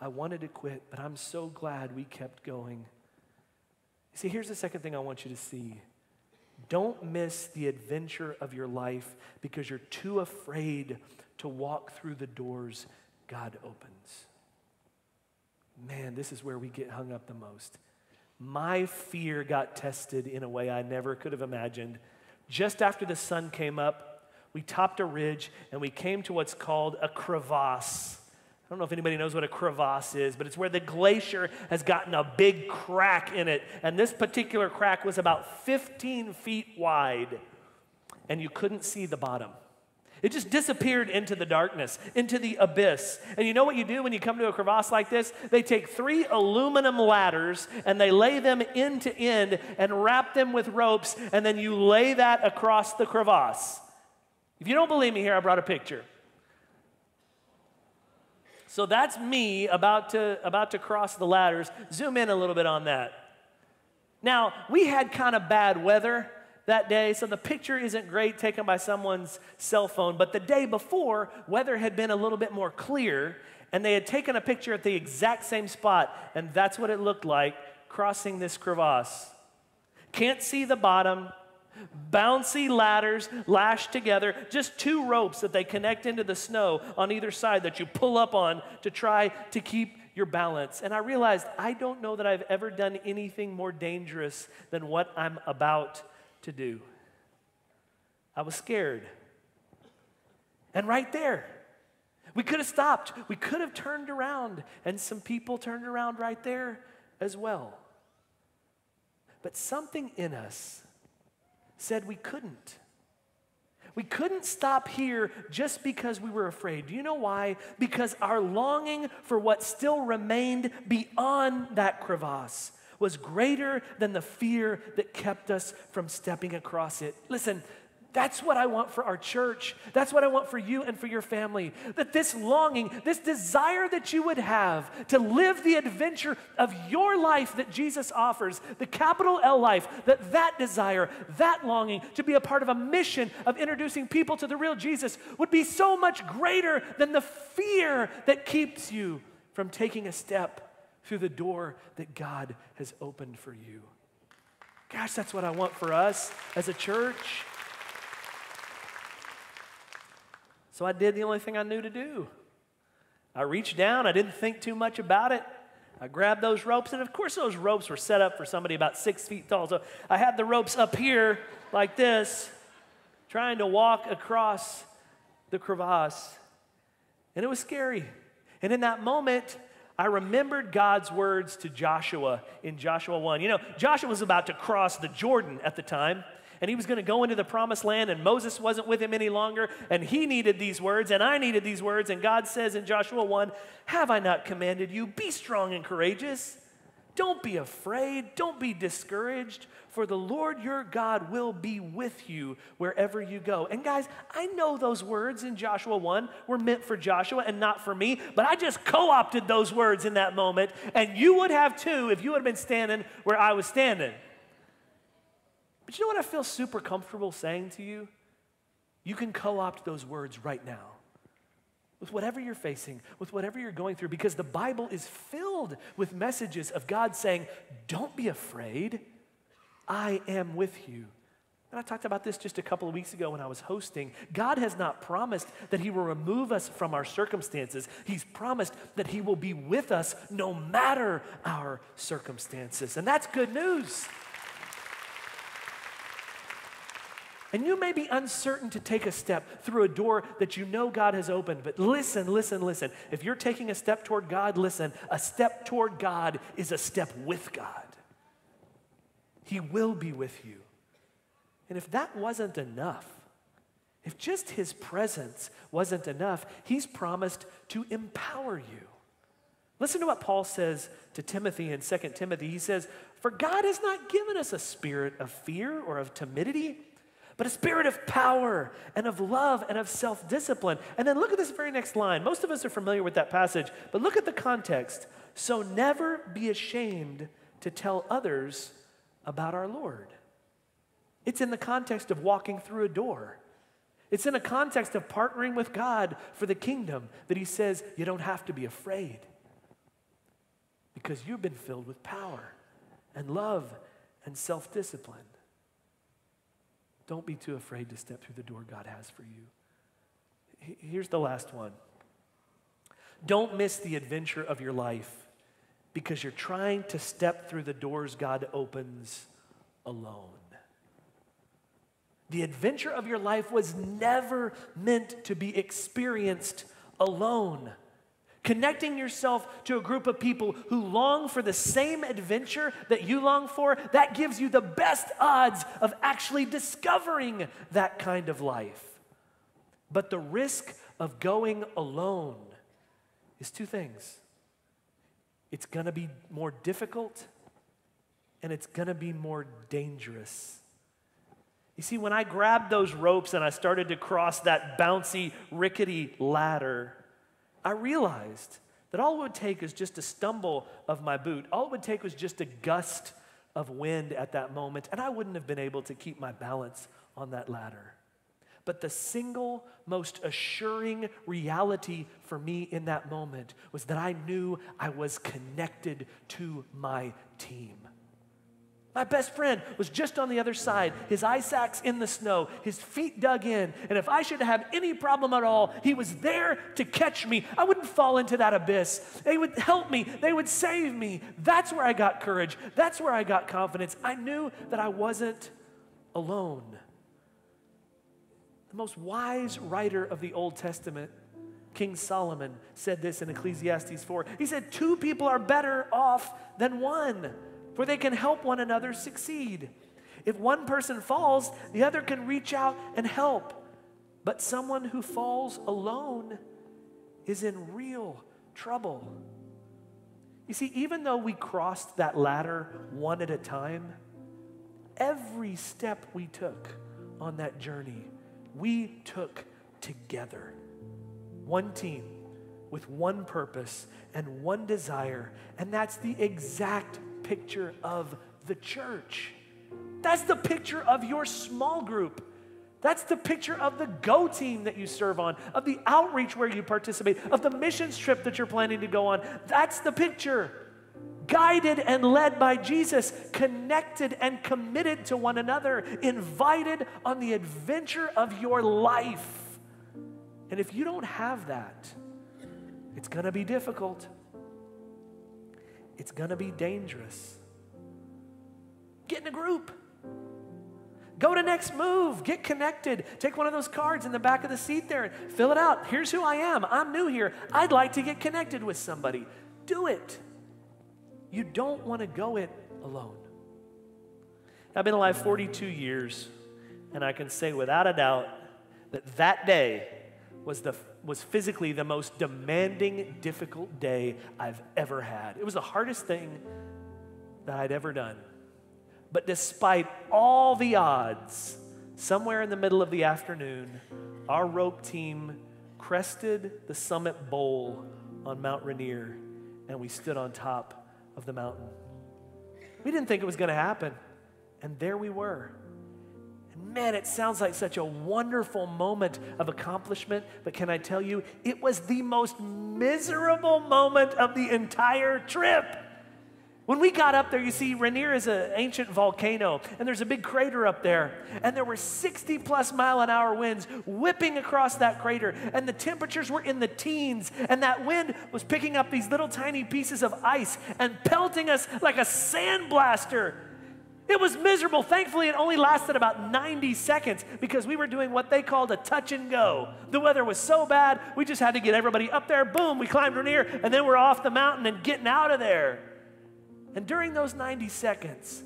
I wanted to quit, but I'm so glad we kept going. See, here's the second thing I want you to see. Don't miss the adventure of your life because you're too afraid to walk through the doors God opens. Man, this is where we get hung up the most. My fear got tested in a way I never could have imagined. Just after the sun came up, we topped a ridge and we came to what's called a crevasse. I don't know if anybody knows what a crevasse is, but it's where the glacier has gotten a big crack in it. And this particular crack was about 15 feet wide, and you couldn't see the bottom. It just disappeared into the darkness, into the abyss. And you know what you do when you come to a crevasse like this? They take three aluminum ladders and they lay them end to end and wrap them with ropes, and then you lay that across the crevasse. If you don't believe me here, I brought a picture. So that's me about to, about to cross the ladders. Zoom in a little bit on that. Now, we had kind of bad weather, that day, so the picture isn't great taken by someone's cell phone, but the day before, weather had been a little bit more clear, and they had taken a picture at the exact same spot, and that's what it looked like crossing this crevasse. Can't see the bottom, bouncy ladders lashed together, just two ropes that they connect into the snow on either side that you pull up on to try to keep your balance. And I realized I don't know that I've ever done anything more dangerous than what I'm about to do. I was scared. And right there, we could have stopped. We could have turned around, and some people turned around right there as well. But something in us said we couldn't. We couldn't stop here just because we were afraid. Do you know why? Because our longing for what still remained beyond that crevasse was greater than the fear that kept us from stepping across it. Listen, that's what I want for our church. That's what I want for you and for your family. That this longing, this desire that you would have to live the adventure of your life that Jesus offers, the capital L life, that that desire, that longing to be a part of a mission of introducing people to the real Jesus would be so much greater than the fear that keeps you from taking a step through the door that God has opened for you. Gosh, that's what I want for us as a church. So I did the only thing I knew to do. I reached down, I didn't think too much about it. I grabbed those ropes, and of course, those ropes were set up for somebody about six feet tall. So I had the ropes up here like this, trying to walk across the crevasse. And it was scary. And in that moment, I remembered God's words to Joshua in Joshua 1. You know, Joshua was about to cross the Jordan at the time and he was going to go into the promised land, and Moses wasn't with him any longer, and he needed these words, and I needed these words. And God says in Joshua 1 Have I not commanded you? Be strong and courageous. Don't be afraid. Don't be discouraged, for the Lord your God will be with you wherever you go. And guys, I know those words in Joshua 1 were meant for Joshua and not for me, but I just co opted those words in that moment, and you would have too if you had been standing where I was standing. But you know what I feel super comfortable saying to you? You can co opt those words right now with whatever you're facing, with whatever you're going through, because the Bible is filled with messages of God saying, Don't be afraid, I am with you. And I talked about this just a couple of weeks ago when I was hosting. God has not promised that He will remove us from our circumstances. He's promised that He will be with us no matter our circumstances. And that's good news. And you may be uncertain to take a step through a door that you know God has opened, but listen, listen, listen. If you're taking a step toward God, listen, a step toward God is a step with God. He will be with you. And if that wasn't enough, if just His presence wasn't enough, He's promised to empower you. Listen to what Paul says to Timothy in 2 Timothy. He says, For God has not given us a spirit of fear or of timidity but a spirit of power and of love and of self discipline. And then look at this very next line. Most of us are familiar with that passage, but look at the context. So never be ashamed to tell others about our Lord. It's in the context of walking through a door. It's in a context of partnering with God for the kingdom that he says you don't have to be afraid because you've been filled with power and love and self discipline. Don't be too afraid to step through the door God has for you. Here's the last one. Don't miss the adventure of your life because you're trying to step through the doors God opens alone. The adventure of your life was never meant to be experienced alone. Connecting yourself to a group of people who long for the same adventure that you long for, that gives you the best odds of actually discovering that kind of life. But the risk of going alone is two things it's gonna be more difficult and it's gonna be more dangerous. You see, when I grabbed those ropes and I started to cross that bouncy, rickety ladder, I realized that all it would take is just a stumble of my boot. All it would take was just a gust of wind at that moment, and I wouldn't have been able to keep my balance on that ladder. But the single most assuring reality for me in that moment was that I knew I was connected to my team. My best friend was just on the other side, his ice axe in the snow, his feet dug in. And if I should have any problem at all, he was there to catch me. I wouldn't fall into that abyss. They would help me, they would save me. That's where I got courage. That's where I got confidence. I knew that I wasn't alone. The most wise writer of the Old Testament, King Solomon, said this in Ecclesiastes 4. He said, Two people are better off than one for they can help one another succeed. If one person falls, the other can reach out and help. But someone who falls alone is in real trouble. You see, even though we crossed that ladder one at a time, every step we took on that journey, we took together. One team with one purpose and one desire, and that's the exact picture of the church. That's the picture of your small group. That's the picture of the go team that you serve on, of the outreach where you participate, of the missions trip that you're planning to go on. That's the picture. Guided and led by Jesus, connected and committed to one another, invited on the adventure of your life. And if you don't have that, it's going to be difficult it's going to be dangerous. Get in a group. Go to next move. Get connected. Take one of those cards in the back of the seat there and fill it out. Here's who I am. I'm new here. I'd like to get connected with somebody. Do it. You don't want to go it alone. I've been alive 42 years, and I can say without a doubt that that day was the was physically the most demanding, difficult day I've ever had. It was the hardest thing that I'd ever done. But despite all the odds, somewhere in the middle of the afternoon, our rope team crested the summit bowl on Mount Rainier and we stood on top of the mountain. We didn't think it was going to happen, and there we were man, it sounds like such a wonderful moment of accomplishment, but can I tell you, it was the most miserable moment of the entire trip. When we got up there, you see, Rainier is an ancient volcano, and there's a big crater up there. And there were 60 plus mile an hour winds whipping across that crater, and the temperatures were in the teens. And that wind was picking up these little tiny pieces of ice and pelting us like a sandblaster. It was miserable. Thankfully, it only lasted about 90 seconds because we were doing what they called a touch and go. The weather was so bad, we just had to get everybody up there. Boom, we climbed Rainier, and then we're off the mountain and getting out of there. And during those 90 seconds,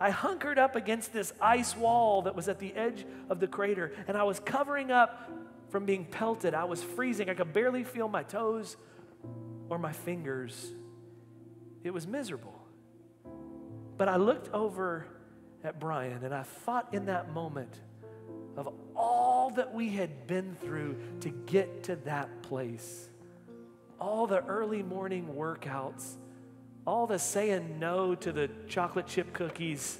I hunkered up against this ice wall that was at the edge of the crater, and I was covering up from being pelted. I was freezing. I could barely feel my toes or my fingers. It was miserable. But I looked over at Brian and I thought in that moment of all that we had been through to get to that place. All the early morning workouts, all the saying no to the chocolate chip cookies,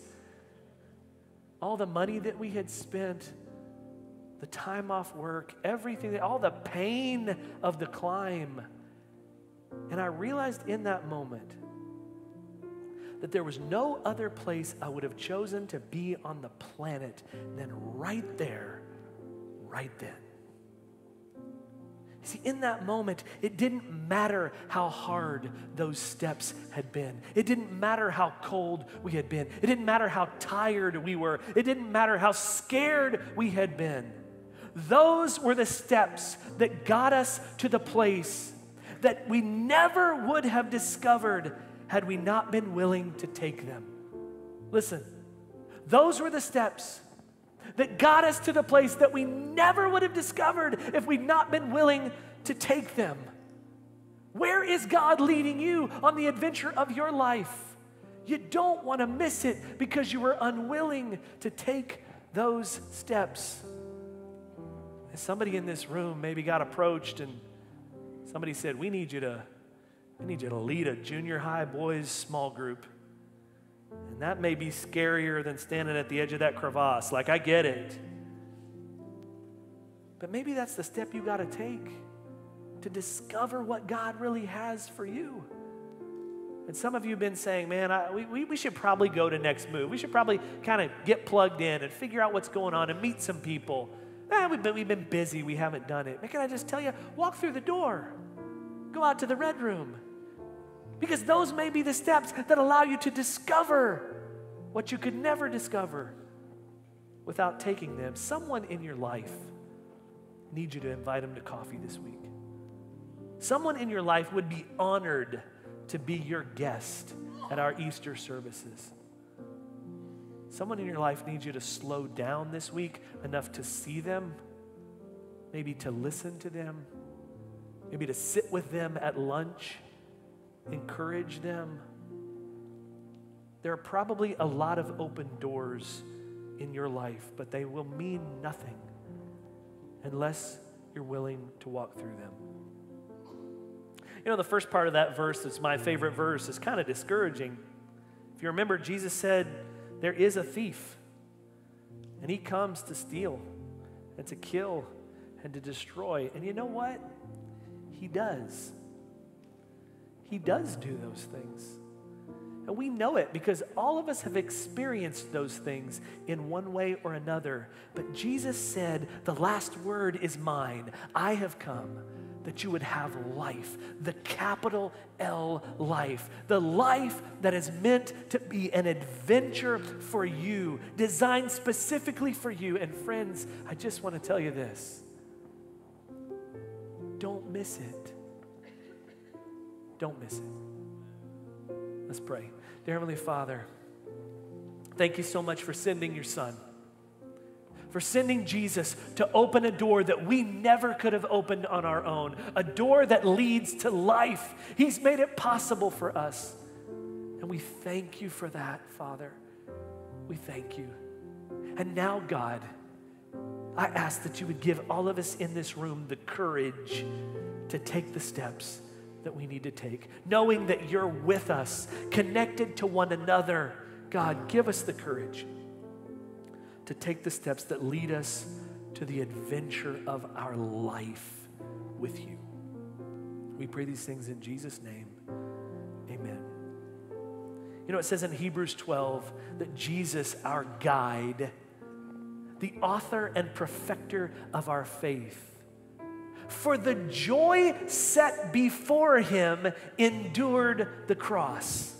all the money that we had spent, the time off work, everything, all the pain of the climb. And I realized in that moment that there was no other place I would have chosen to be on the planet than right there, right then. See, in that moment, it didn't matter how hard those steps had been. It didn't matter how cold we had been. It didn't matter how tired we were. It didn't matter how scared we had been. Those were the steps that got us to the place that we never would have discovered had we not been willing to take them. Listen, those were the steps that got us to the place that we never would have discovered if we'd not been willing to take them. Where is God leading you on the adventure of your life? You don't want to miss it because you were unwilling to take those steps. Somebody in this room maybe got approached and somebody said, We need you to I need you to lead a junior high boys small group. And that may be scarier than standing at the edge of that crevasse. Like, I get it. But maybe that's the step you got to take to discover what God really has for you. And some of you have been saying, man, I, we, we should probably go to next move. We should probably kind of get plugged in and figure out what's going on and meet some people. Eh, we've, been, we've been busy. We haven't done it. Man, can I just tell you, walk through the door. Go out to the red room. Because those may be the steps that allow you to discover what you could never discover without taking them. Someone in your life needs you to invite them to coffee this week. Someone in your life would be honored to be your guest at our Easter services. Someone in your life needs you to slow down this week enough to see them, maybe to listen to them, maybe to sit with them at lunch, encourage them. There are probably a lot of open doors in your life, but they will mean nothing unless you're willing to walk through them. You know, the first part of that verse that's my favorite verse is kind of discouraging. If you remember, Jesus said, There is a thief, and he comes to steal and to kill and to destroy. And you know what? He does. He does do those things. And we know it because all of us have experienced those things in one way or another. But Jesus said, The last word is mine. I have come that you would have life, the capital L life, the life that is meant to be an adventure for you, designed specifically for you. And friends, I just want to tell you this don't miss it. Don't miss it. Let's pray. Dear Heavenly Father, thank you so much for sending your Son for sending Jesus to open a door that we never could have opened on our own, a door that leads to life. He's made it possible for us. And we thank you for that, Father. We thank you. And now, God, I ask that you would give all of us in this room the courage to take the steps that we need to take, knowing that you're with us, connected to one another. God, give us the courage to take the steps that lead us to the adventure of our life with you. We pray these things in Jesus' name. Amen. You know, it says in Hebrews 12 that Jesus, our guide, the author and perfecter of our faith, for the joy set before him, endured the cross.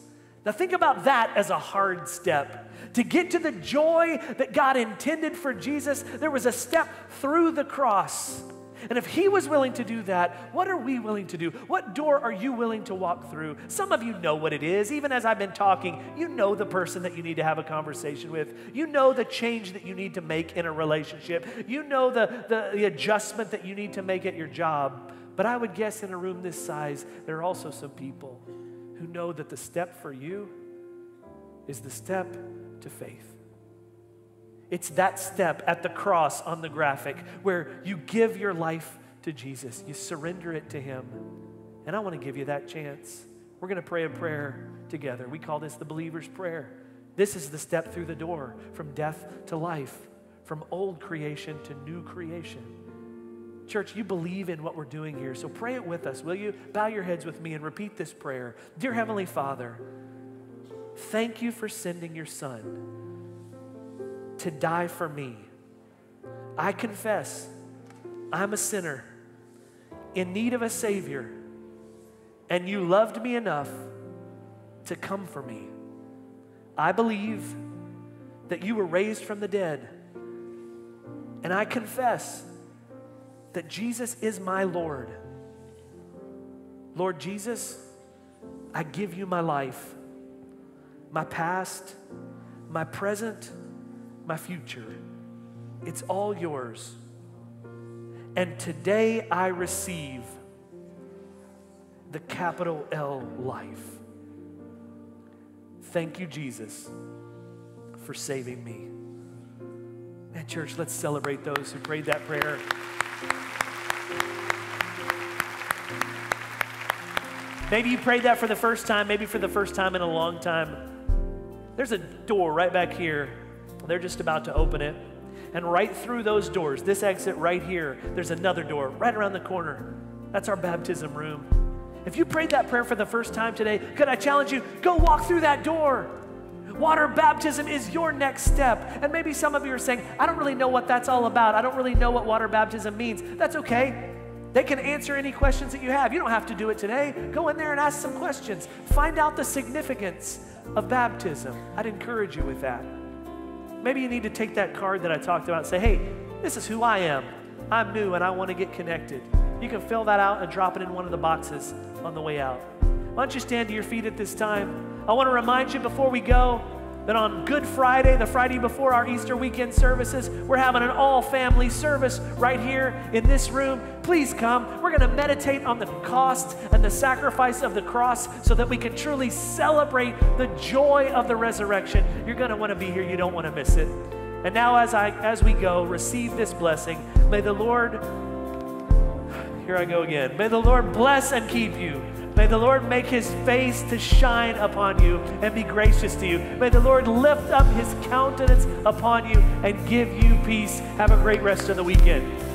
Now, think about that as a hard step to get to the joy that God intended for Jesus, there was a step through the cross. And if he was willing to do that, what are we willing to do? What door are you willing to walk through? Some of you know what it is. Even as I've been talking, you know the person that you need to have a conversation with. You know the change that you need to make in a relationship. You know the, the, the adjustment that you need to make at your job. But I would guess in a room this size, there are also some people who know that the step for you is the step to faith. It's that step at the cross on the graphic where you give your life to Jesus, you surrender it to Him. And I want to give you that chance. We're going to pray a prayer together. We call this the believer's prayer. This is the step through the door from death to life, from old creation to new creation. Church, you believe in what we're doing here, so pray it with us. Will you bow your heads with me and repeat this prayer? Dear Heavenly Father, Thank you for sending your son to die for me. I confess I'm a sinner in need of a Savior, and you loved me enough to come for me. I believe that you were raised from the dead, and I confess that Jesus is my Lord. Lord Jesus, I give you my life my past, my present, my future. It's all yours. And today I receive the capital L life. Thank you, Jesus, for saving me. Man, church, let's celebrate those who prayed that prayer. Maybe you prayed that for the first time, maybe for the first time in a long time. There's a door right back here. They're just about to open it. And right through those doors, this exit right here, there's another door right around the corner. That's our baptism room. If you prayed that prayer for the first time today, could I challenge you? Go walk through that door. Water baptism is your next step. And maybe some of you are saying, I don't really know what that's all about. I don't really know what water baptism means. That's okay. They can answer any questions that you have. You don't have to do it today. Go in there and ask some questions. Find out the significance of baptism. I'd encourage you with that. Maybe you need to take that card that I talked about and say, hey, this is who I am. I'm new and I want to get connected. You can fill that out and drop it in one of the boxes on the way out. Why don't you stand to your feet at this time? I want to remind you before we go that on Good Friday, the Friday before our Easter weekend services, we're having an all family service right here in this room. Please come. We're going to meditate on the cost and the sacrifice of the cross so that we can truly celebrate the joy of the resurrection. You're going to want to be here. You don't want to miss it. And now as I as we go, receive this blessing. May the Lord here I go again. May the Lord bless and keep you. May the Lord make his face to shine upon you and be gracious to you. May the Lord lift up his countenance upon you and give you peace. Have a great rest of the weekend.